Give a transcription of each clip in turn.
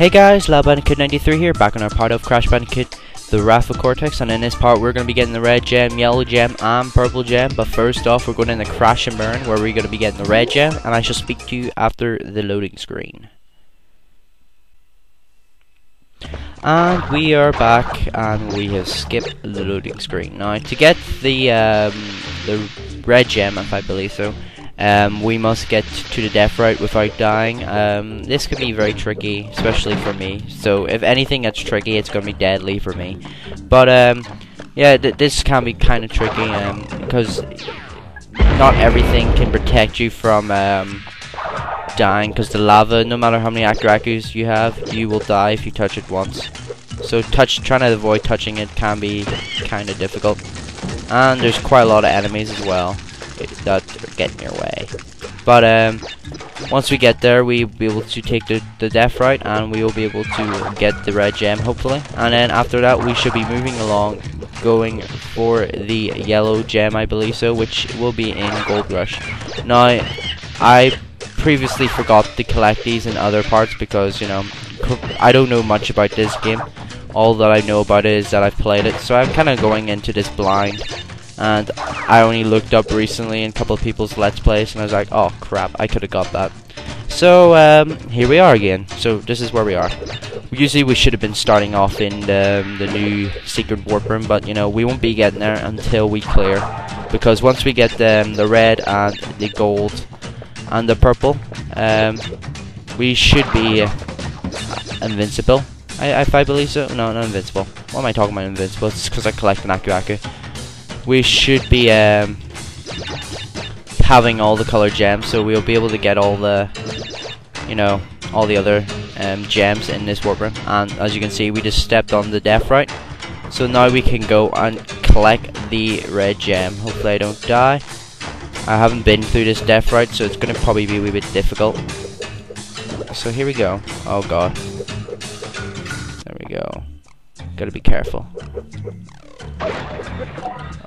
Hey guys, Lyle Bandicoot 93 here, back on our part of Crash Bandicoot, the Wrath of Cortex, and in this part we're going to be getting the red gem, yellow gem, and purple gem, but first off we're going in the Crash and Burn, where we're going to be getting the red gem, and I shall speak to you after the loading screen. And we are back, and we have skipped the loading screen. Now, to get the, um, the red gem, if I believe so, um, we must get to the death route without dying. Um, this could be very tricky, especially for me. So if anything that's tricky, it's going to be deadly for me. But um, yeah, th this can be kind of tricky because um, not everything can protect you from um, dying. Because the lava, no matter how many Aku Akus you have, you will die if you touch it once. So touch, trying to avoid touching it can be kind of difficult. And there's quite a lot of enemies as well that get in your way. But um, once we get there, we'll be able to take the, the death route, and we will be able to get the red gem, hopefully. And then after that, we should be moving along, going for the yellow gem, I believe so, which will be in Gold Rush. Now, I previously forgot to collect these in other parts because, you know, I don't know much about this game. All that I know about it is that I've played it, so I'm kind of going into this blind and I only looked up recently in a couple of people's let's plays and I was like oh crap I could have got that. So um, here we are again. So this is where we are. Usually we should have been starting off in the, the new secret warp room but you know we won't be getting there until we clear. Because once we get the, the red and the gold and the purple um, we should be uh, invincible. I, if I believe so? No not invincible. What am I talking about invincible? It's because I collect an Aku Aku we should be um, having all the color gems, so we'll be able to get all the, you know, all the other um, gems in this warp room. And as you can see, we just stepped on the death route. So now we can go and collect the red gem. Hopefully I don't die. I haven't been through this death route, so it's going to probably be a wee bit difficult. So here we go. Oh god. There we go. Gotta be careful.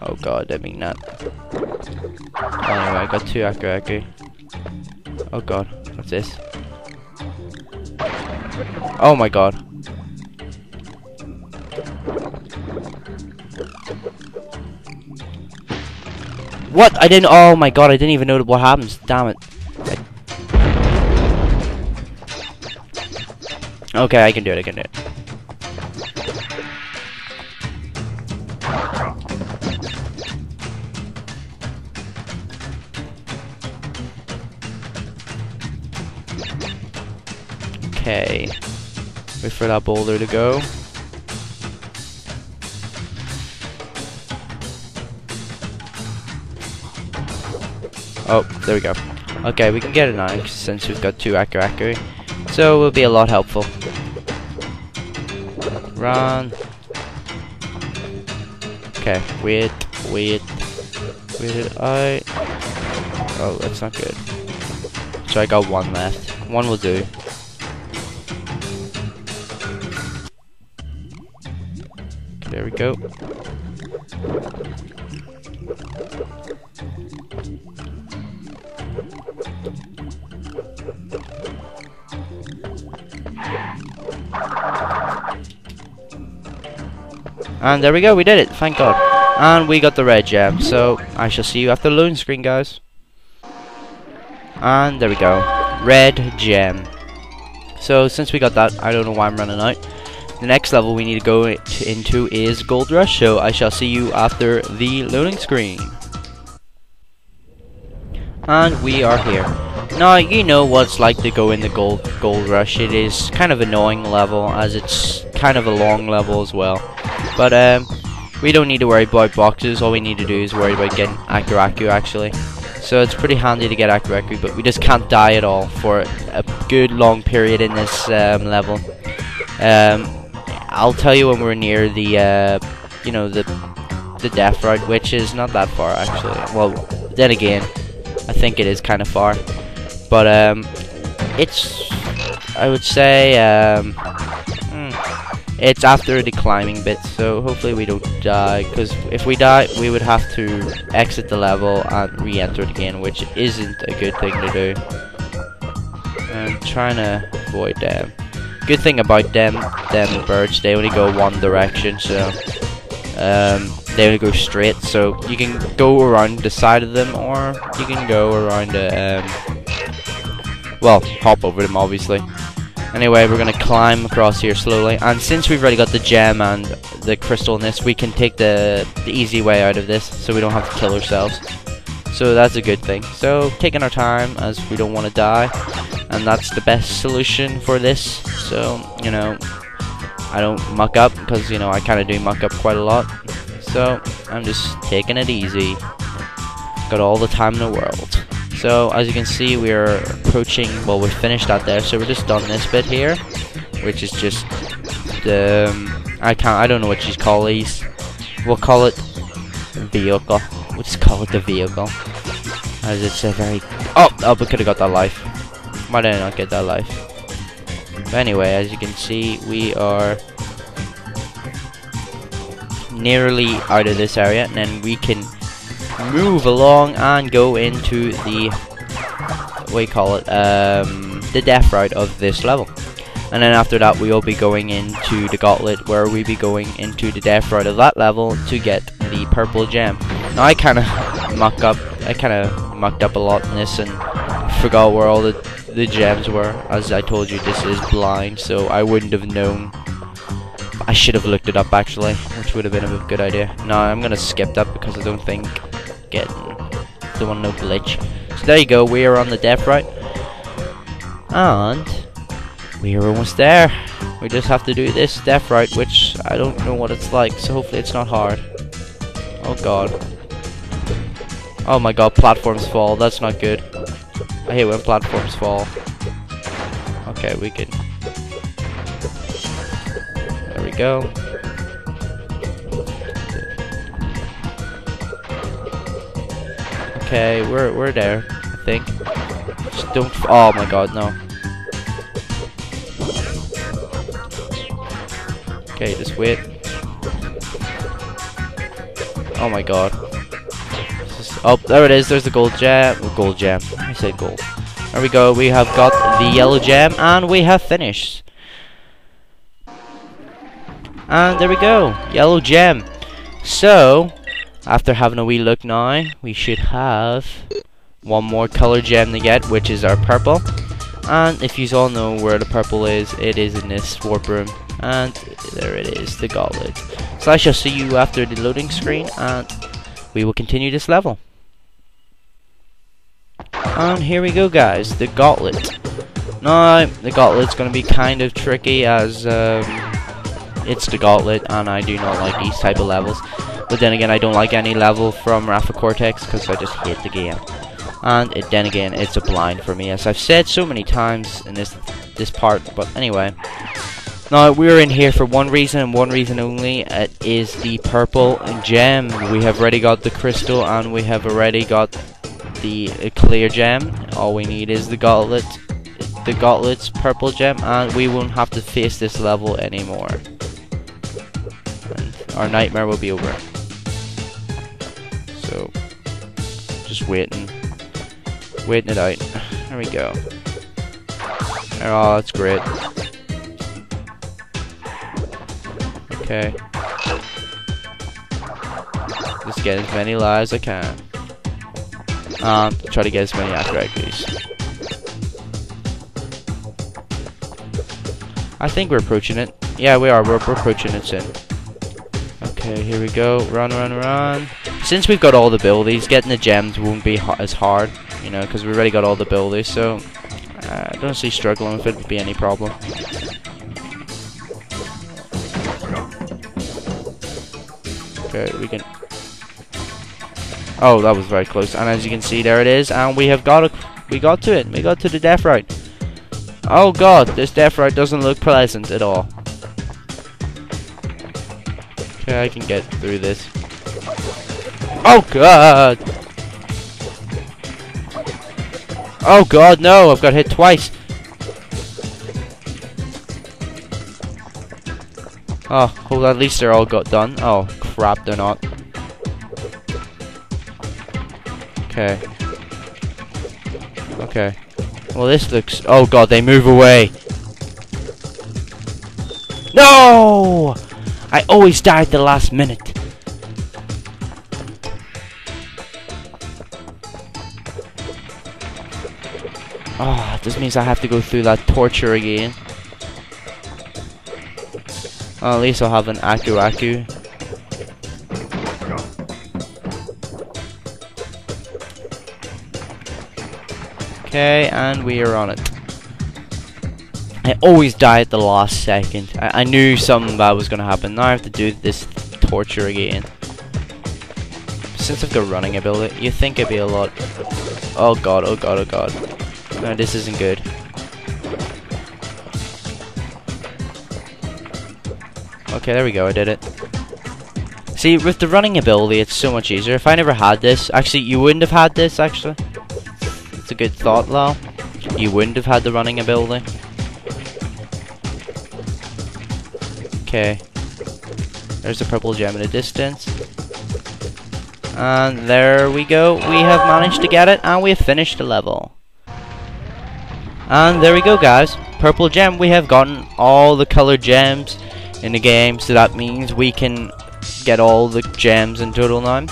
Oh god, I mean that. Anyway, I got two Aku Aku. Oh god, what's this? Oh my god. What? I didn't. Oh my god, I didn't even know what happens. Damn it. Okay, I can do it, I can do it. Okay. Wait for that boulder to go. Oh, there we go. Okay, we can get it now since we've got two Aku Aku. So it will be a lot helpful. Run. Okay, wait, wait, wait I. Oh, that's not good. So I got one left. One will do. There we go. And there we go, we did it, thank god. And we got the red gem, so I shall see you after the loading screen, guys. And there we go, red gem. So since we got that, I don't know why I'm running out. The next level we need to go into is Gold Rush, so I shall see you after the loading screen. And we are here. Now, you know what it's like to go in the Gold, Gold Rush. It is kind of annoying level, as it's kind of a long level as well. But, um, we don't need to worry about boxes. All we need to do is worry about getting Aku Aku, actually. So it's pretty handy to get Aku, but we just can't die at all for a good long period in this um, level. Um, I'll tell you when we're near the, uh, you know, the the death route, which is not that far actually. Well, then again, I think it is kind of far, but um, it's I would say um, it's after the climbing bit, so hopefully we don't die. Because if we die, we would have to exit the level and re-enter it again, which isn't a good thing to do. Um, trying to avoid them. Good thing about them, them birds, they only go one direction, so um, they only go straight. So you can go around the side of them, or you can go around the, um, well, hop over them, obviously. Anyway, we're gonna climb across here slowly, and since we've already got the gem and the crystal in this, we can take the the easy way out of this, so we don't have to kill ourselves. So that's a good thing. So taking our time as we don't want to die, and that's the best solution for this. So you know, I don't muck up because you know I kind of do muck up quite a lot. So I'm just taking it easy. Got all the time in the world. So as you can see, we are approaching. Well, we're finished out there, so we're just done this bit here, which is just the. Um, I can't. I don't know what you call these. We'll call it vehicle. We'll just call it the vehicle. As it's a very... Oh! Oh, we could have got that life. Why did I not get that life? But anyway, as you can see, we are nearly out of this area, and then we can move along and go into the what do call it um, the death route of this level. And then after that we will be going into the gauntlet where we'll be going into the death route of that level to get the purple gem. Now I kind of mucked up I kind of mucked up a lot in this and forgot where all the, the gems were. As I told you this is blind so I wouldn't have known. I should have looked it up actually which would have been a good idea. No I'm gonna skip that because I don't think don't want no glitch so there you go we are on the death route and we are almost there we just have to do this death route which I don't know what it's like so hopefully it's not hard oh god Oh my god, platforms fall. That's not good. I hate when platforms fall. Okay, we can... There we go. Okay, we're, we're there, I think. Just don't... Oh my god, no. Okay, just wait. Oh my god. Oh, there it is. There's the gold gem. Oh, gold gem. I said gold. There we go. We have got the yellow gem, and we have finished. And there we go. Yellow gem. So, after having a wee look now, we should have one more color gem to get, which is our purple. And if you all know where the purple is, it is in this warp room. And there it is, the gauntlet. So I shall see you after the loading screen, and we will continue this level. And here we go guys, the gauntlet. Now, the gauntlet's going to be kind of tricky as um, it's the gauntlet and I do not like these type of levels. But then again, I don't like any level from Wrath of Cortex because I just hate the game. And it, then again, it's a blind for me, as I've said so many times in this this part. But anyway, now we're in here for one reason and one reason only. It is the purple gem. We have already got the crystal and we have already got the clear gem. All we need is the gauntlet, the gauntlet's purple gem, and we won't have to face this level anymore. And our nightmare will be over. Just waiting, waiting it out. There we go. Oh, that's great. Okay. Just get as many lives as I can. Um, try to get as many Aku Akus. I think we're approaching it. Yeah, we are. We're, we're approaching it soon. Okay, here we go. Run, run, run. Since we've got all the abilities, getting the gems won't be as hard, you know, because we've already got all the abilities, so uh, I don't see struggling if it would be any problem. Okay, we can Oh, that was very close. And as you can see, there it is. And we have got a, we got to it. We got to the death route. Oh god, this death route doesn't look pleasant at all. Okay, I can get through this. Oh god! Oh god, no! I've got hit twice. Oh, well, at least they're all got done. Oh, crap, they're not. Okay. Okay. Well, this looks... Oh god, they move away. No! I always die at the last minute. Oh, this means I have to go through that torture again. Well, at least I'll have an Aku Aku. Okay, and we are on it. I always die at the last second. I, I knew something bad was going to happen. Now I have to do this torture again. Since I've got running ability, you think it'd be a lot... Oh god, oh god, oh god. No, this isn't good. Okay, there we go, I did it. See, with the running ability, it's so much easier. If I never had this, actually, you wouldn't have had this, actually. It's a good thought, though. You wouldn't have had the running ability. Okay. There's a purple gem in the distance. And there we go. We have managed to get it, and we have finished the level. And there we go, guys. Purple gem. We have gotten all the colored gems in the game, so that means we can get all the gems in total now.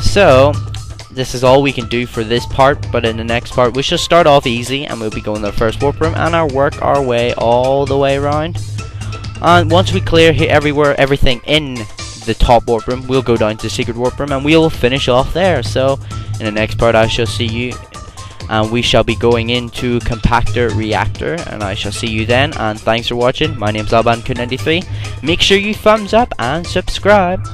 So, this is all we can do for this part, but in the next part we shall start off easy and we'll be going to the first warp room and I'll work our way all the way around. And once we clear here everywhere, everything in the top warp room, we'll go down to the secret warp room and we'll finish off there. So, in the next part I shall see you and we shall be going into compactor reactor and I shall see you then. And thanks for watching. My name's Alban93 make sure you thumbs up and subscribe